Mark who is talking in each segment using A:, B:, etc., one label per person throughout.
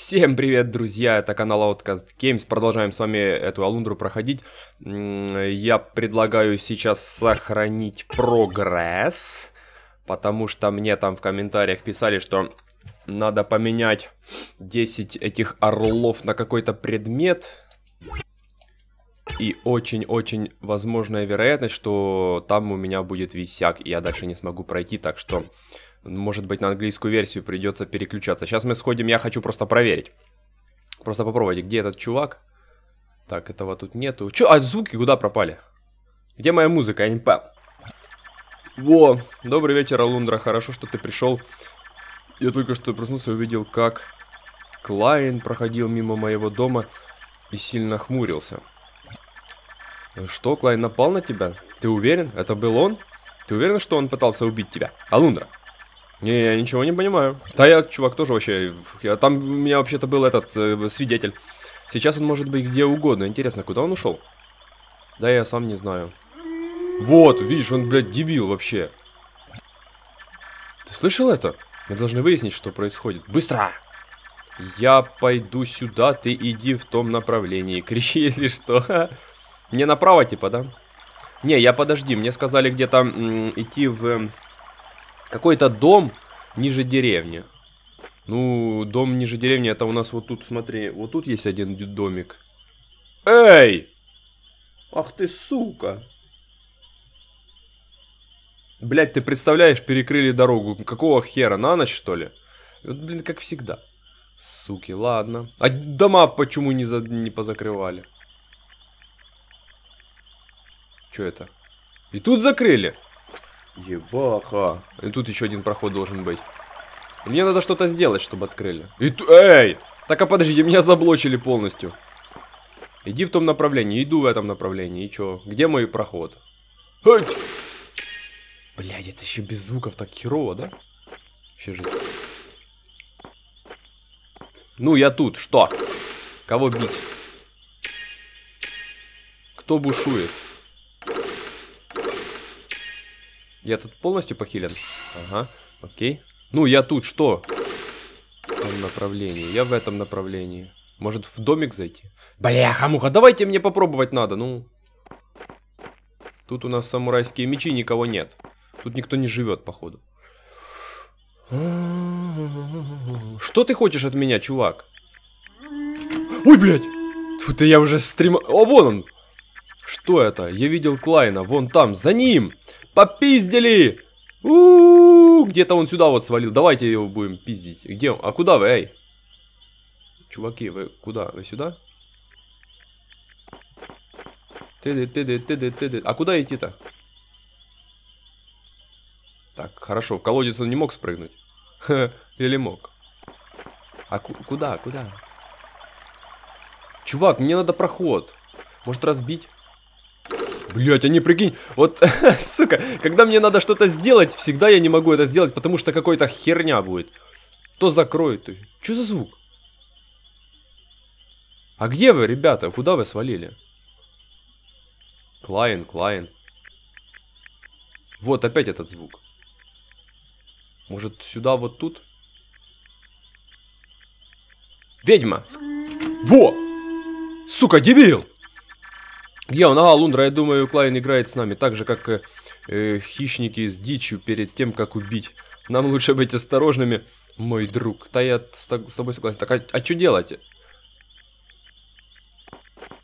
A: Всем привет, друзья! Это канал Outcast Games. Продолжаем с вами эту Алундру проходить. Я предлагаю сейчас сохранить прогресс, потому что мне там в комментариях писали, что надо поменять 10 этих орлов на какой-то предмет. И очень-очень возможная вероятность, что там у меня будет висяк, и я дальше не смогу пройти, так что может быть, на английскую версию придется переключаться. Сейчас мы сходим, я хочу просто проверить. Просто попробовать, где этот чувак. Так, этого тут нету. Чё, а звуки куда пропали? Где моя музыка? Я не понял. Во, добрый вечер, Алундра, хорошо, что ты пришел. Я только что проснулся и увидел, как Клайн проходил мимо моего дома и сильно хмурился. Что, Клайн напал на тебя? Ты уверен? Это был он? Ты уверен, что он пытался убить тебя? Алундра? Не, я ничего не понимаю. Да я, чувак, тоже вообще... Я, там у меня вообще-то был этот э, свидетель. Сейчас он может быть где угодно. Интересно, куда он ушел? Да я сам не знаю. Вот, видишь, он, блядь, дебил вообще. Ты слышал это? Мы должны выяснить, что происходит. Быстро! Я пойду сюда, ты иди в том направлении. Кричи, если что. Мне направо, типа, да? Не, я подожди, мне сказали где-то идти в какой-то дом ниже деревни. Ну, дом ниже деревни, это у нас вот тут, смотри, вот тут есть один домик. Эй! Ах ты, сука! Блять, ты представляешь, перекрыли дорогу. Какого хера, на ночь, что ли? Вот, блин, как всегда. Суки, ладно. А дома почему не, за... не позакрывали? Что это? И тут закрыли? Ебаха. И тут еще один проход должен быть. Мне надо что-то сделать, чтобы открыли. И ту... Эй! Так, а подожди, меня заблочили полностью. Иди в том направлении, иду в этом направлении. И чё? Где мой проход? Эй! Блядь, это еще без звуков так херово, да? Вообще жить. Ну, я тут. Что? Кого бить? Кто бушует? Я тут полностью похилен? Ага, окей. Ну, я тут что? В том направлении. Я в этом направлении. Может, в домик зайти? Бляха-муха, давайте мне попробовать надо, ну. Тут у нас самурайские мечи, никого нет. Тут никто не живет, походу. Что ты хочешь от меня, чувак? Ой, блядь! Тут я уже стрим... О, вон он! Что это? Я видел Клайна, вон там, за ним! Попиздили! У Где-то он сюда вот свалил. Давайте его будем пиздить. Где он? А куда вы, эй? Чуваки, вы куда? Вы сюда? Ты ты ты ты ты ты ты А куда идти-то? Так, хорошо, в колодец он не мог спрыгнуть. Или мог? А куда, куда? Чувак, мне надо проход. Может разбить? Блять, они прикинь, вот, сука, когда мне надо что-то сделать, всегда я не могу это сделать, потому что какой-то херня будет. Кто закроет? Что за звук? А где вы, ребята? Куда вы свалили? Клайн, Клайн. Вот опять этот звук. Может, сюда вот тут? Ведьма! Во! Сука, дебил! Где он? Ага, Алундра, я думаю, Клайн играет с нами так же, как э, хищники с дичью перед тем, как убить. Нам лучше быть осторожными, мой друг. Да я с, с тобой согласен. Так, а, а что делать?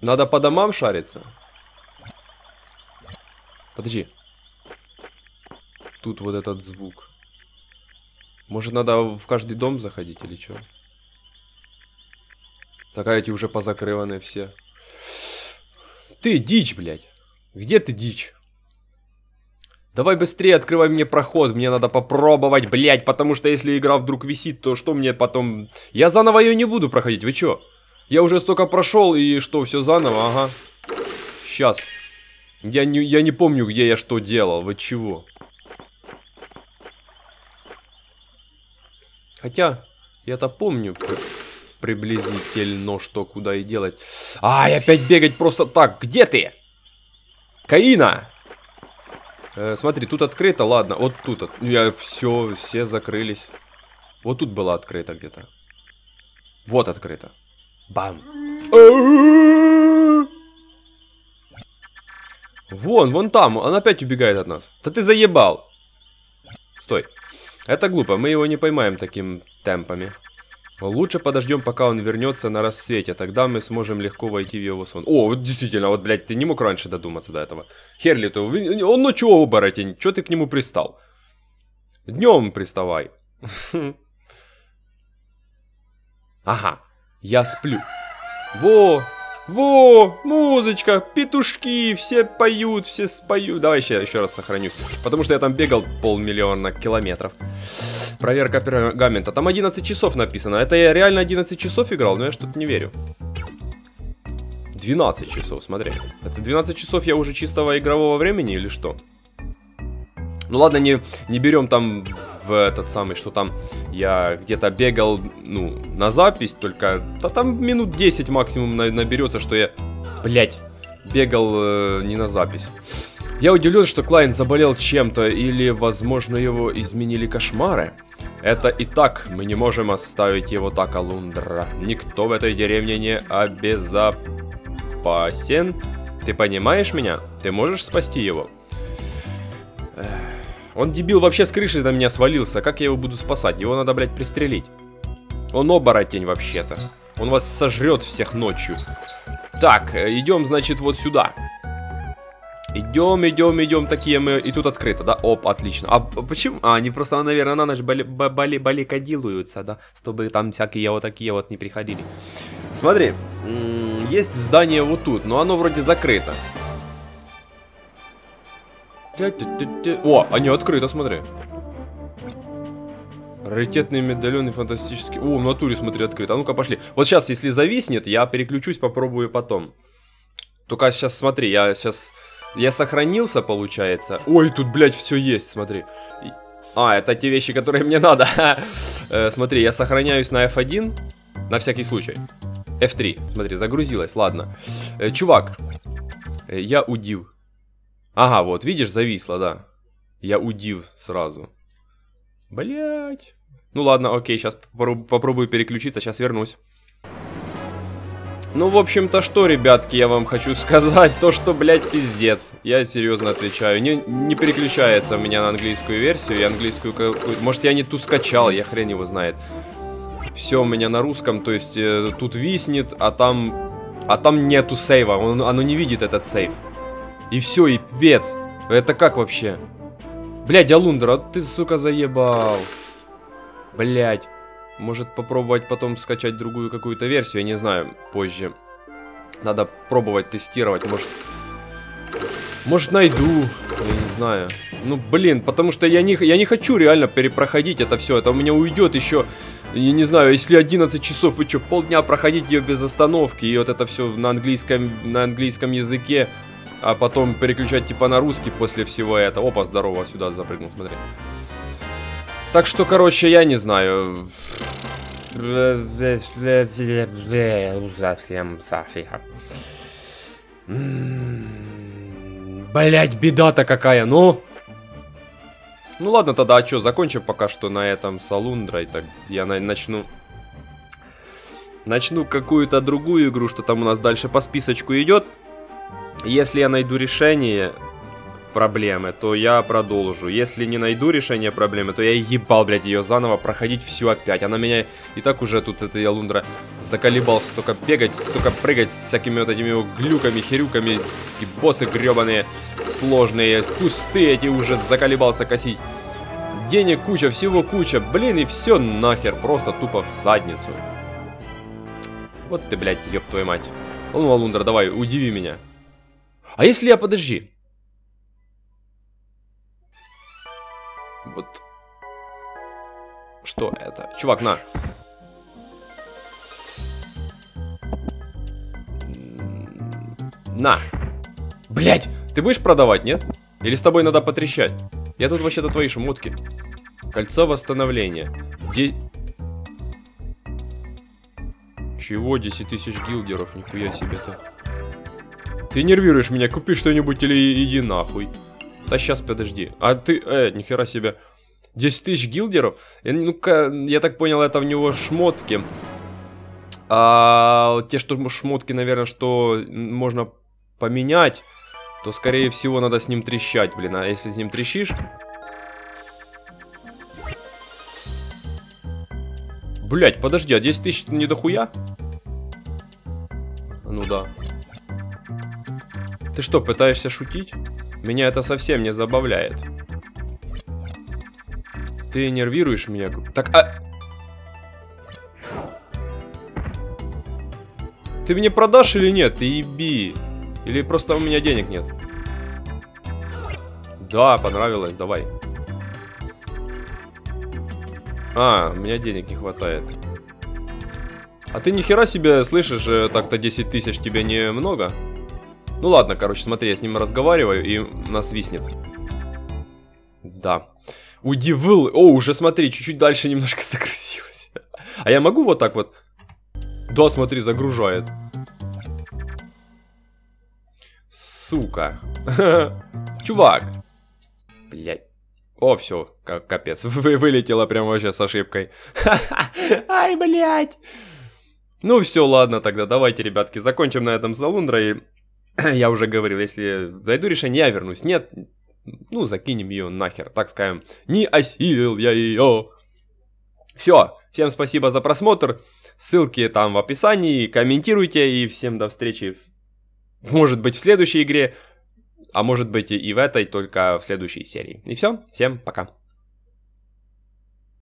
A: Надо по домам шариться? Подожди. Тут вот этот звук. Может, надо в каждый дом заходить или что? Так, а эти уже позакрываны все. Ты, дичь, блядь. Где ты, дичь? Давай быстрее открывай мне проход, мне надо попробовать, блядь, потому что если игра вдруг висит, то что мне потом... Я заново ее не буду проходить, вы чё? Я уже столько прошел, и что, все заново, ага. Сейчас. Я не, я не помню, где я что делал, вы чего? Хотя, я-то помню приблизительно, что куда и делать. Ай, опять бегать просто так. Где ты? Каина! Э, смотри, тут открыто, ладно. Вот тут. Я все, все закрылись. Вот тут было открыто где-то. Вот открыто. Бам. Вон, вон там, он опять убегает от нас. Да ты заебал. Стой. Это глупо, мы его не поймаем таким темпами. Лучше подождем, пока он вернется на рассвете, тогда мы сможем легко войти в его сон. О, вот действительно, вот, блядь, ты не мог раньше додуматься до этого. Херли, то он чего, оборотень, чё ты к нему пристал? Днем приставай. Ага, я сплю. Во, во, музычка, петушки, все поют, все споют. Давай еще, еще раз сохраню. Потому что я там бегал полмиллиона километров. Проверка пергамента. Там 11 часов написано. Это я реально 11 часов играл, но я что-то не верю. 12 часов, смотри. Это 12 часов я уже чистого игрового времени или что? Ну ладно, не, не берем там в этот самый, что там я где-то бегал, ну, на запись, только... Да там минут 10 максимум наберется, что я, блять, бегал э, не на запись. Я удивлен, что Клайн заболел чем-то, или, возможно, его изменили кошмары. Это и так, мы не можем оставить его так, Алундра. Никто в этой деревне не обезопасен. Ты понимаешь меня? Ты можешь спасти его? Он дебил вообще с крыши на меня свалился. Как я его буду спасать? Его надо, блядь, пристрелить. Он оборотень вообще-то. Он вас сожрет всех ночью. Так, идем, значит, вот сюда. Идем, идем, идем, такие мы... И тут открыто, да? Оп, отлично. А почему? А, они просто, наверное, на ночь бали... бали... баликодилуются, да? Чтобы там всякие вот такие вот не приходили. Смотри, есть здание вот тут, но оно вроде закрыто. О, они открыты, смотри. Раритетные медальоны фантастические. О, в натуре, смотри, открыто. А ну-ка, пошли. Вот сейчас, если зависнет, я переключусь, попробую потом. Только сейчас, смотри, я сейчас... Я сохранился, получается. Ой, тут, блядь, все есть, смотри. А, это те вещи, которые мне надо. Э, смотри, я сохраняюсь на F1. На всякий случай. F3. Смотри, загрузилась, ладно. Э, чувак, э, я удив. Ага, вот, видишь, зависло, да. Я удив сразу. Блять. Ну ладно, окей, сейчас попробую переключиться, сейчас вернусь. Ну, в общем-то, что, ребятки, я вам хочу сказать, то, что, блядь, пиздец. Я серьезно отвечаю. Не, не переключается у меня на английскую версию, я английскую... Может, я не ту скачал, я хрен его знает. Все у меня на русском, то есть э, тут виснет, а там... А там нету сейва, он, оно не видит этот сейв. И все, и пец. Это как вообще? Блядь, Алундра, ты, сука, заебал. Блядь. Может попробовать потом скачать другую какую-то версию, я не знаю, позже. Надо пробовать тестировать, может... Может найду, я не знаю. Ну, блин, потому что я не, я не хочу реально перепроходить это все. Это у меня уйдет еще, я не знаю, если 11 часов, вы что, полдня проходить ее без остановки. И вот это все на английском, на английском языке а потом переключать типа на русский после всего этого. Опа, здорово, сюда запрыгнул, смотри. Так что, короче, я не знаю. Блять, беда-то какая, ну! Ну ладно тогда, а что, закончим пока что на этом с Алундрой, так я на начну... Начну какую-то другую игру, что там у нас дальше по списочку идет. Если я найду решение проблемы, то я продолжу. Если не найду решение проблемы, то я ебал, блядь, ее заново проходить всю опять. Она меня и так уже тут, эта Ялундра, заколебался только бегать, столько прыгать с всякими вот этими глюками, херюками, такие боссы гребаные, сложные, кусты эти уже заколебался косить. Денег куча, всего куча, блин, и все нахер, просто тупо в задницу. Вот ты, блядь, ёб твою мать. Ну, Алундра, давай, удиви меня. А если я, подожди. Вот. Что это? Чувак, на. На. Блять, ты будешь продавать, нет? Или с тобой надо потрещать? Я тут вообще-то твои шмотки. Кольцо восстановления. Де... Чего 10 тысяч гилдеров? Нихуя себе-то. Ты нервируешь меня, купи что-нибудь или иди нахуй. Да сейчас, подожди. А ты, э, нихера себе. 10 тысяч гилдеров? Ну-ка, я так понял, это в него шмотки. А те, что шмотки, наверное, что можно поменять, то, скорее всего, надо с ним трещать, блин. А если с ним трещишь... Блять, подожди, а 10 тысяч не дохуя? Ну да. Ты что, пытаешься шутить? Меня это совсем не забавляет. Ты нервируешь меня. Так, а... Ты мне продашь или нет? Ты еби. Или просто у меня денег нет? Да, понравилось, давай. А, у меня денег не хватает. А ты нихера себе слышишь, э, так-то 10 тысяч тебе не много? Ну ладно, короче, смотри, я с ним разговариваю и нас виснет. Да. Удивил. О, уже смотри, чуть-чуть дальше немножко загрузилось. А я могу вот так вот? Да, смотри, загружает. Сука. Чувак. Блять. О, все, как капец. Вы вылетело прям вообще с ошибкой. Ай, блять. Ну все, ладно тогда, давайте, ребятки, закончим на этом с Залундрой. Я уже говорил, если зайду решение, я вернусь. Нет, ну закинем ее нахер, так скажем. Не осилил я ее. Все, всем спасибо за просмотр. Ссылки там в описании, комментируйте и всем до встречи может быть в следующей игре, а может быть и в этой, только в следующей серии. И все, всем пока.